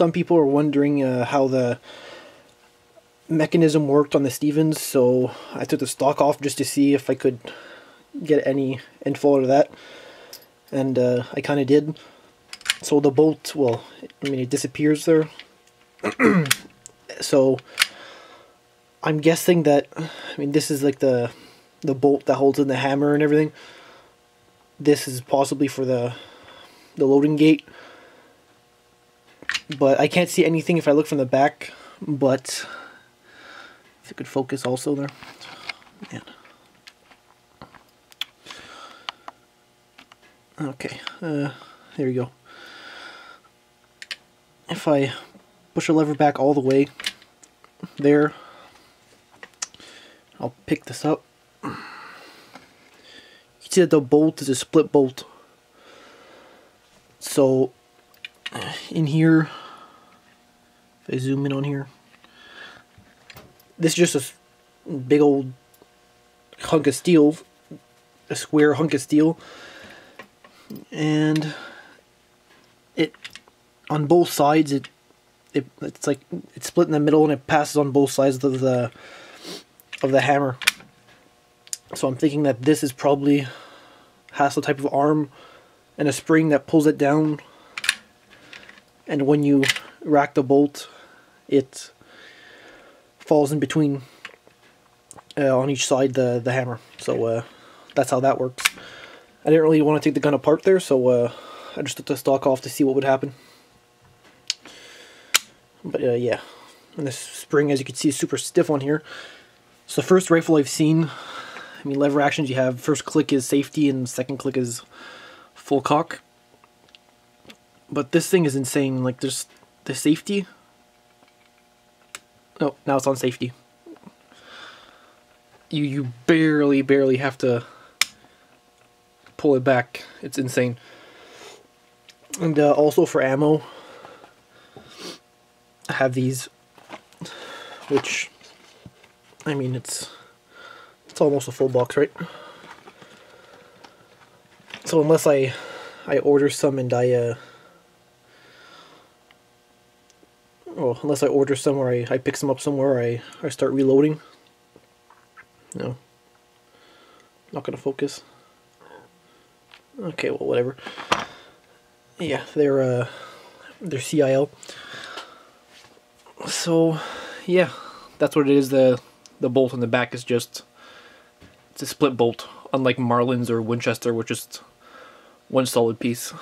some people are wondering uh, how the mechanism worked on the Stevens, so I took the stock off just to see if I could get any info out of that. And uh, I kind of did. So the bolt, well, I mean, it disappears there. so I'm guessing that, I mean, this is like the the bolt that holds in the hammer and everything. This is possibly for the the loading gate. But I can't see anything if I look from the back, but if it could focus also there. Man. Okay, uh, there you go. If I push the lever back all the way there, I'll pick this up. You see that the bolt is a split bolt. So, in here, if I zoom in on here, this is just a big old hunk of steel, a square hunk of steel, and it on both sides it it it's like it's split in the middle and it passes on both sides of the of the hammer. So I'm thinking that this is probably has a type of arm and a spring that pulls it down. And when you rack the bolt it falls in between uh, on each side the the hammer. So uh, that's how that works. I didn't really want to take the gun apart there so uh, I just took the stock off to see what would happen. But uh, yeah. And this spring as you can see is super stiff on here. So the first rifle I've seen. I mean lever actions you have first click is safety and second click is full cock. But this thing is insane. Like, there's safety. Oh, now it's on safety. You you barely, barely have to pull it back. It's insane. And uh, also for ammo, I have these, which, I mean, it's it's almost a full box, right? So unless I I order some and I uh, well, unless I order somewhere, I, I pick some up somewhere, I, I start reloading. No. Not gonna focus. Okay, well, whatever. Yeah, they're, uh, they're CIL. So, yeah, that's what it is. The, the bolt on the back is just, it's a split bolt, unlike Marlin's or Winchester, which is one solid piece.